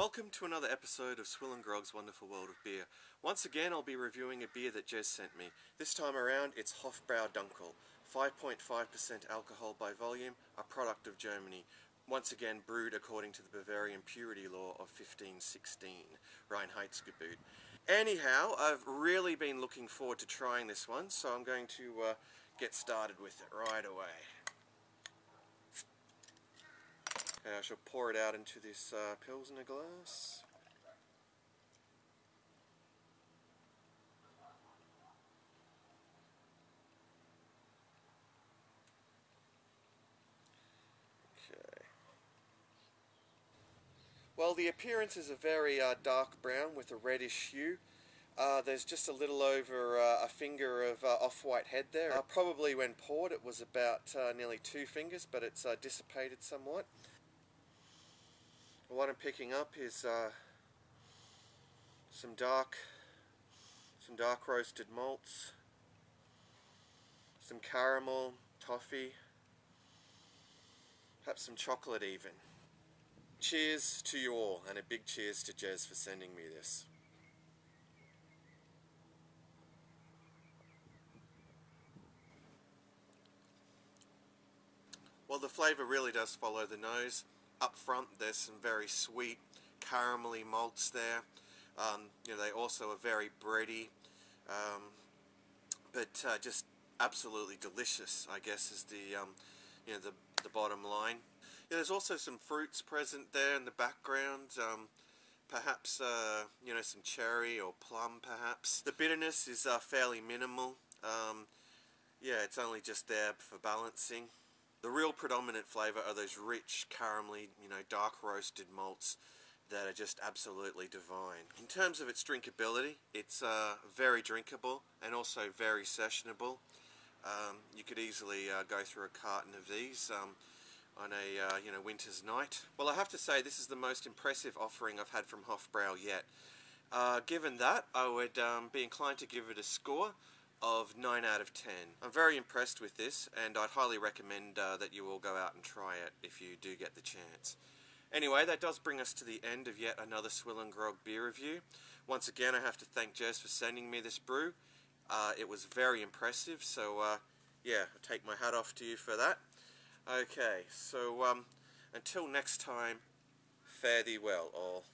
Welcome to another episode of SwillinGrog's Wonderful World of Beer. Once again, I'll be reviewing a beer that Gez sent me. This time around, it's Hofbräu Dunkel, 5.5% alcohol by volume, a product of Germany. Once again, brewed according to the Bavarian purity law of 1516, Reinheitsgebot. Anyhow, I've really been looking forward to trying this one, so I'm going to uh, get started with it right away. Okay, I shall pour it out into this uh, Pilsner glass. Okay. Well, the appearance is a very uh, dark brown with a reddish hue. Uh, there's just a little over uh, a finger of uh, off-white head there. Uh, probably when poured it was about uh, nearly two fingers, but it's dissipated somewhat. What I'm picking up is uh, some dark, some dark roasted malts, some caramel, toffee, perhaps some chocolate even. Cheers to you all, and a big cheers to Gez for sending me this. Well, the flavour really does follow the nose up front there's some very sweet caramelly malts there. Um, you know, they also are very bready, um, but uh, just absolutely delicious. I guess is the um, you know the the bottom line. Yeah, there's also some fruits present there in the background. Um, perhaps uh, you know some cherry or plum, perhaps. The bitterness is uh, fairly minimal. Um, yeah, it's only just there for balancing. The real predominant flavour are those rich, caramelly, you know, dark roasted malts that are just absolutely divine. In terms of its drinkability, it's uh, very drinkable and also very sessionable. Um, you could easily uh, go through a carton of these um, on a uh, you know winter's night. Well, I have to say this is the most impressive offering I've had from Hofbräu yet. Uh, given that, I would um, be inclined to give it a score of 9 out of 10. I'm very impressed with this and I'd highly recommend uh, that you all go out and try it if you do get the chance. Anyway, that does bring us to the end of yet another SwillinGrog beer review. Once again, I have to thank Gez for sending me this brew. Uh, it was very impressive, so uh, yeah, I take my hat off to you for that. Okay, so um, until next time, fare thee well all.